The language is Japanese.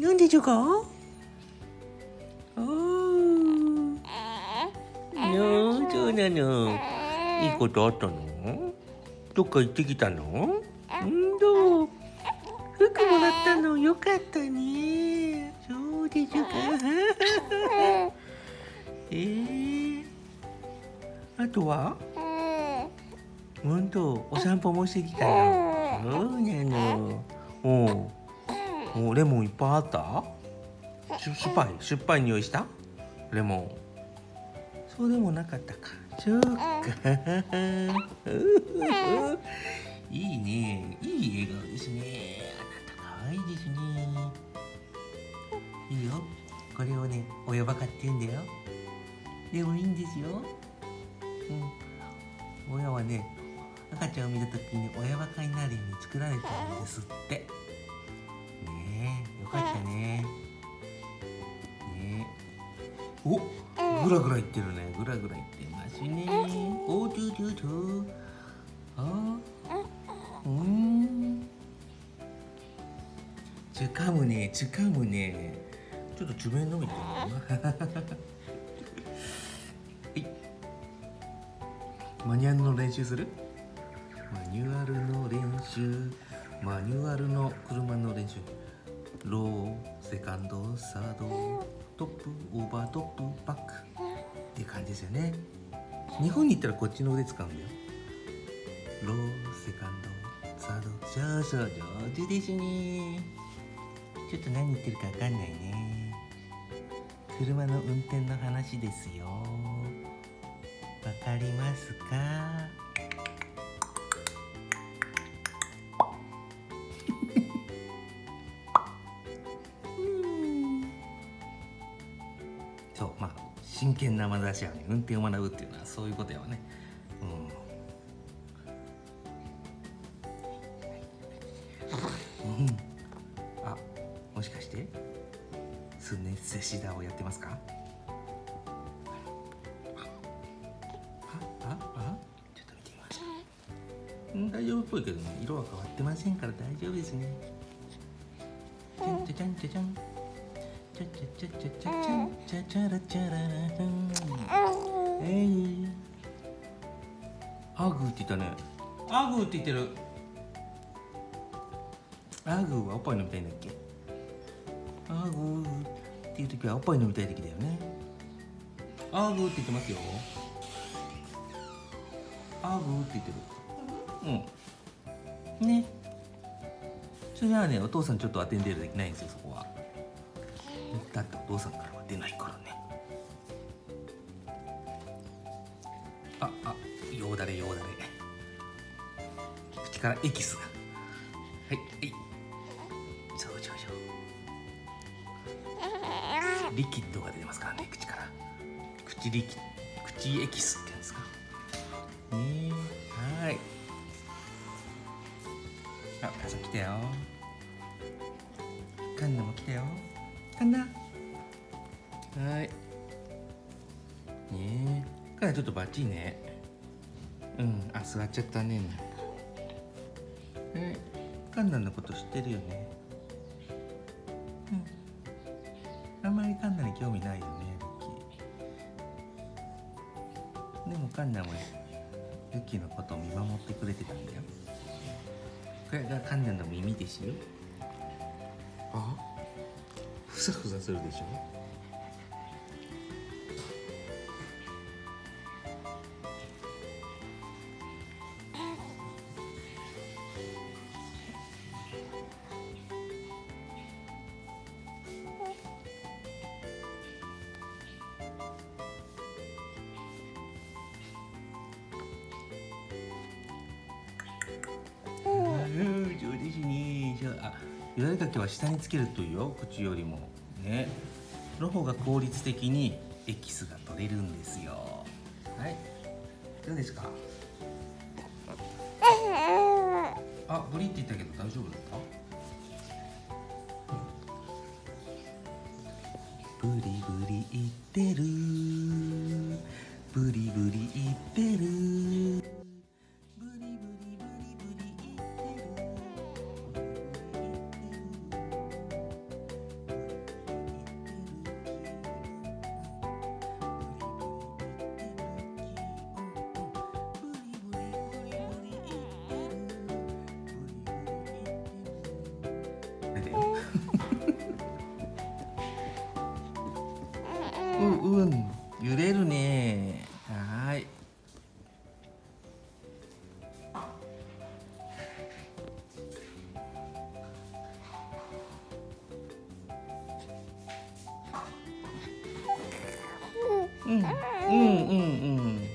なんでしょうか？おー。のそうなの。いいことあったの？どっか行ってきたの？うんと服もらったの？よかったね。そうでしょうか？えー、あとは？本当お散歩もしてきたの？そうなの。おうおうレモンいっぱいあった？し酸っぱい？酸っぱい匂いした？レモン。そうでもなかったか。そうかいいね。いい笑顔ですね。あなた可愛いですね。いいよ。これをね親バカって言うんだよ。でもいいんですよ。うん。親はね赤ちゃんを見た時に親バカになるように作られてるんですってかったね。ねえおぐらぐらいってるね。ぐらぐらいってますね。おちょちょちょあうん。つかむね。つかむね。ちょっと爪伸びてるなはいマニュアルの練習するマニュアルの練習マニュアルの車の練習ローセカンドサードトップオーバートップバック。っていう感じですよね。日本に行ったらこっちの腕使うんだよ。ローセカンドサード。そうそう上手ですね。ちょっと何言ってるかわかんないね。車の運転の話ですよ。わかりますか？真剣な眼差しはね運転を学ぶっていうのはそういうことやわね。うん、うん、あもしかしてスネセシダをやってますか？あああちょっと見てみましょううん大丈夫っぽいけどね色は変わってませんから大丈夫ですねじゃんじゃじゃんじゃじゃんえいアグーって言ったね。アグーって言ってる。アグーはおっぱい飲みたいんだっけ？アグーっていう時はおっぱい飲みたい時だよね。アグーって言ってますよ。アグーって言ってる。うん。ね。それはねお父さんちょっとアテンデールできないんですよそこはだってお父さんからは出ないからね。ああようだれようだれ。口からエキスが。はいはい。そうそうそう。リキッドが出てますからね口から。口リキ口エキスって言うんですか。ねはい。あ母さん来たよ。カンナも来たよ。カンナはい。ねえ。カンナちょっとバッチリね。うんあ座っちゃったね。えカンナのこと知ってるよね。うん。あんまりカンナに興味ないよねルッキー。でもカンナもルッキーのことを見守ってくれてたんだよ。これがカンナの耳ですよ。あ？ふさふさするでしょ？よだれかけは下につけるといいよ口よりも。ね。の方が効率的にエキスが取れるんですよ。はい。どうですか？あブリって言ったけど大丈夫だった？ブリブリ言ってる。ブリブリ言ってる。うん揺れるねはいうんうんうんうん